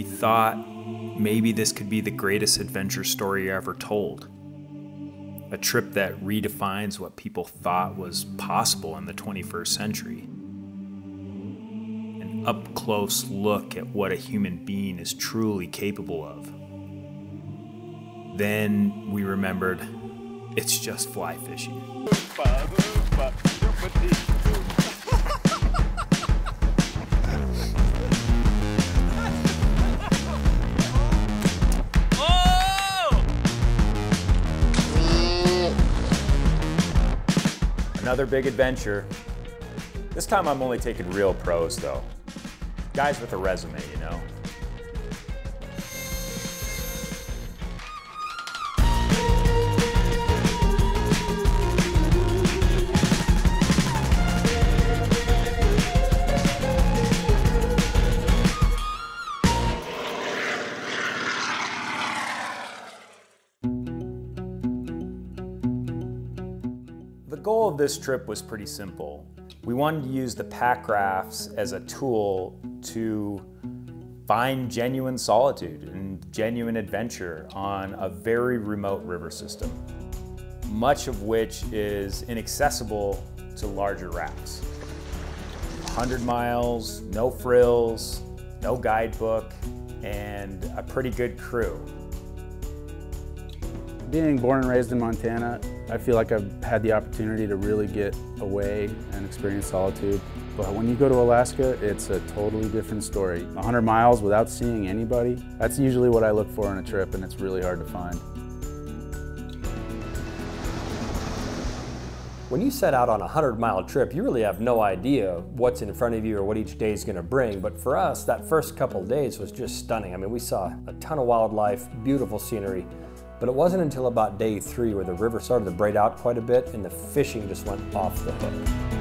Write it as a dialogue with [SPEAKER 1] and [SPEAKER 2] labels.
[SPEAKER 1] We thought maybe this could be the greatest adventure story ever told. A trip that redefines what people thought was possible in the 21st century. An up close look at what a human being is truly capable of. Then we remembered it's just fly fishing. Another big adventure. This time I'm only taking real pros though. Guys with a resume, you know. The goal of this trip was pretty simple. We wanted to use the pack rafts as a tool to find genuine solitude and genuine adventure on a very remote river system, much of which is inaccessible to larger rafts. 100 miles, no frills, no guidebook, and a pretty good crew.
[SPEAKER 2] Being born and raised in Montana, I feel like I've had the opportunity to really get away and experience solitude. But when you go to Alaska, it's a totally different story. 100 miles without seeing anybody, that's usually what I look for in a trip and it's really hard to find.
[SPEAKER 3] When you set out on a 100 mile trip, you really have no idea what's in front of you or what each day is going to bring. But for us, that first couple days was just stunning. I mean, we saw a ton of wildlife, beautiful scenery. But it wasn't until about day three where the river started to braid out quite a bit and the fishing just went off the hook.